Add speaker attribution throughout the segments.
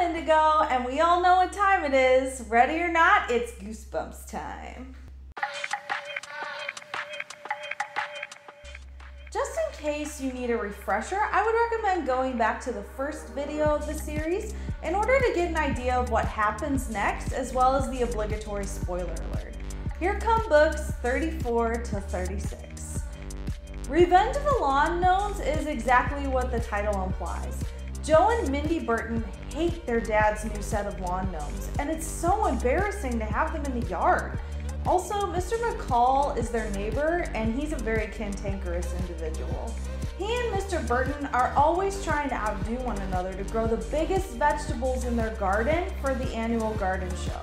Speaker 1: Indiegeaux, and we all know what time it is. Ready or not, it's Goosebumps time. Just in case you need a refresher, I would recommend going back to the first video of the series in order to get an idea of what happens next, as well as the obligatory spoiler alert. Here come books 34 to 36. Revenge of the Lawn Gnomes is exactly what the title implies. Joe and Mindy Burton hate their dad's new set of lawn gnomes, and it's so embarrassing to have them in the yard. Also, Mr. McCall is their neighbor, and he's a very cantankerous individual. He and Mr. Burton are always trying to outdo one another to grow the biggest vegetables in their garden for the annual garden show.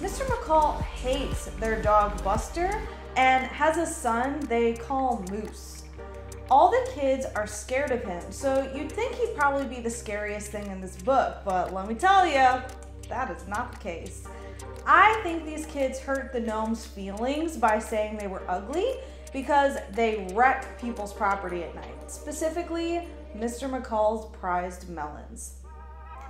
Speaker 1: Mr. McCall hates their dog Buster and has a son they call Moose. All the kids are scared of him, so you'd think he'd probably be the scariest thing in this book, but let me tell you, that is not the case. I think these kids hurt the gnomes' feelings by saying they were ugly because they wreck people's property at night, specifically Mr. McCall's prized melons.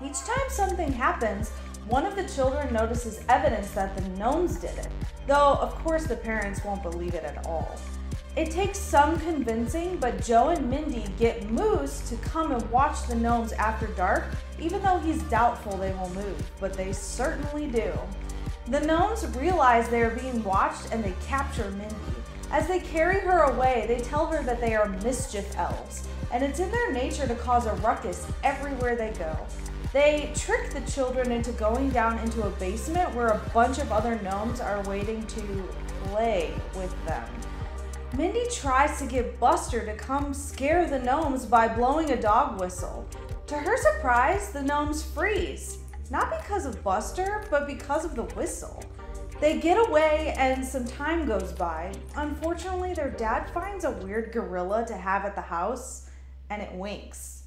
Speaker 1: Each time something happens, one of the children notices evidence that the gnomes did it, though of course the parents won't believe it at all. It takes some convincing, but Joe and Mindy get Moose to come and watch the gnomes after dark, even though he's doubtful they will move, but they certainly do. The gnomes realize they are being watched and they capture Mindy. As they carry her away, they tell her that they are mischief elves, and it's in their nature to cause a ruckus everywhere they go. They trick the children into going down into a basement where a bunch of other gnomes are waiting to play with them. Mindy tries to get Buster to come scare the gnomes by blowing a dog whistle. To her surprise, the gnomes freeze. Not because of Buster, but because of the whistle. They get away and some time goes by. Unfortunately, their dad finds a weird gorilla to have at the house and it winks.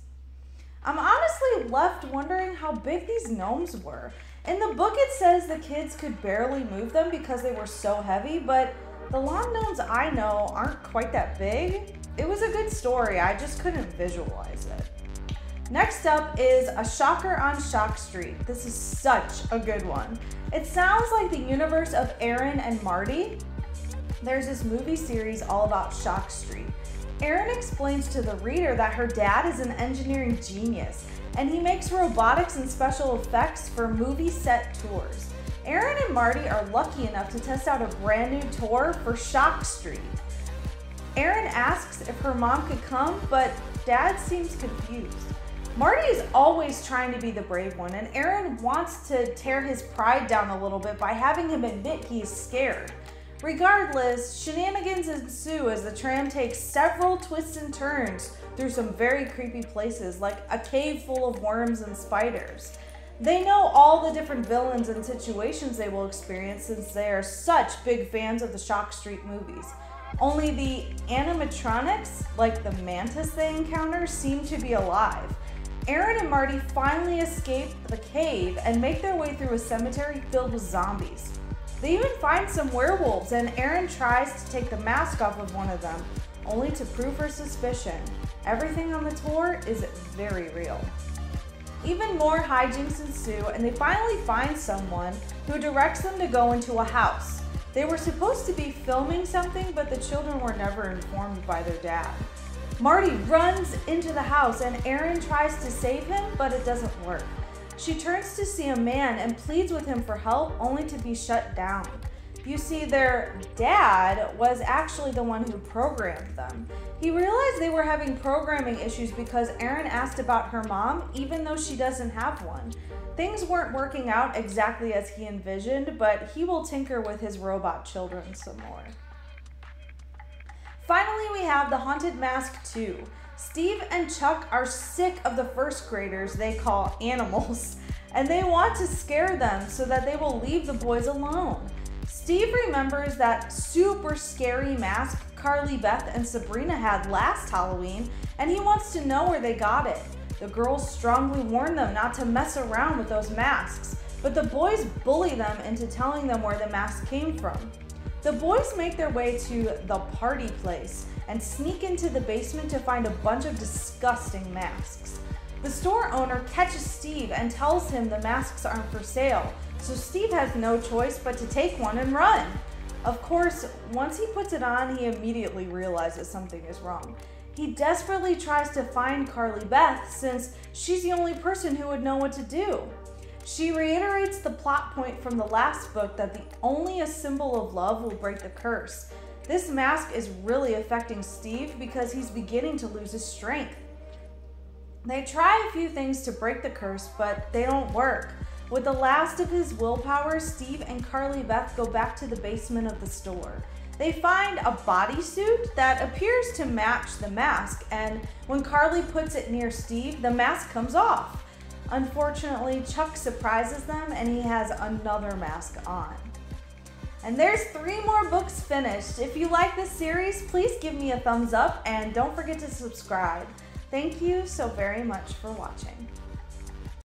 Speaker 1: I'm honestly left wondering how big these gnomes were. In the book, it says the kids could barely move them because they were so heavy, but the gnomes I know aren't quite that big. It was a good story, I just couldn't visualize it. Next up is A Shocker on Shock Street. This is such a good one. It sounds like the universe of Erin and Marty. There's this movie series all about Shock Street. Erin explains to the reader that her dad is an engineering genius and he makes robotics and special effects for movie set tours. And Marty are lucky enough to test out a brand new tour for Shock Street. Erin asks if her mom could come, but dad seems confused. Marty is always trying to be the brave one, and Erin wants to tear his pride down a little bit by having him admit he is scared. Regardless, shenanigans ensue as the tram takes several twists and turns through some very creepy places, like a cave full of worms and spiders. They know all the different villains and situations they will experience since they are such big fans of the Shock Street movies. Only the animatronics, like the mantis they encounter, seem to be alive. Erin and Marty finally escape the cave and make their way through a cemetery filled with zombies. They even find some werewolves, and Erin tries to take the mask off of one of them, only to prove her suspicion. Everything on the tour is very real. Even more hijinks ensue, and they finally find someone who directs them to go into a house. They were supposed to be filming something, but the children were never informed by their dad. Marty runs into the house, and Erin tries to save him, but it doesn't work. She turns to see a man and pleads with him for help, only to be shut down. You see, their dad was actually the one who programmed them. He realized they were having programming issues because Erin asked about her mom, even though she doesn't have one. Things weren't working out exactly as he envisioned, but he will tinker with his robot children some more. Finally, we have The Haunted Mask 2. Steve and Chuck are sick of the first graders they call animals, and they want to scare them so that they will leave the boys alone. Steve remembers that super scary mask Carly, Beth, and Sabrina had last Halloween, and he wants to know where they got it. The girls strongly warn them not to mess around with those masks, but the boys bully them into telling them where the mask came from. The boys make their way to the party place and sneak into the basement to find a bunch of disgusting masks. The store owner catches Steve and tells him the masks aren't for sale, so Steve has no choice but to take one and run. Of course, once he puts it on, he immediately realizes something is wrong. He desperately tries to find Carly Beth since she's the only person who would know what to do. She reiterates the plot point from the last book that the only a symbol of love will break the curse. This mask is really affecting Steve because he's beginning to lose his strength. They try a few things to break the curse, but they don't work. With the last of his willpower, Steve and Carly Beth go back to the basement of the store. They find a bodysuit that appears to match the mask, and when Carly puts it near Steve, the mask comes off. Unfortunately, Chuck surprises them and he has another mask on. And there's three more books finished. If you like this series, please give me a thumbs up and don't forget to subscribe. Thank you so very much for watching.